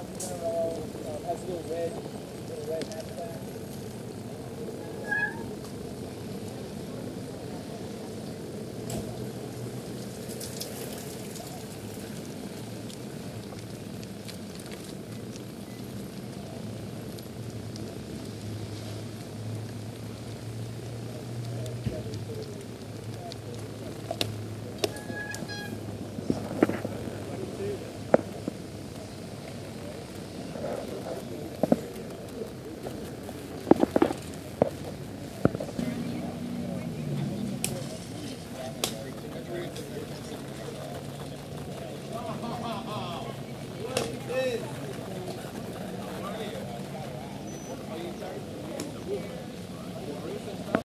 Dr. Mineral has a little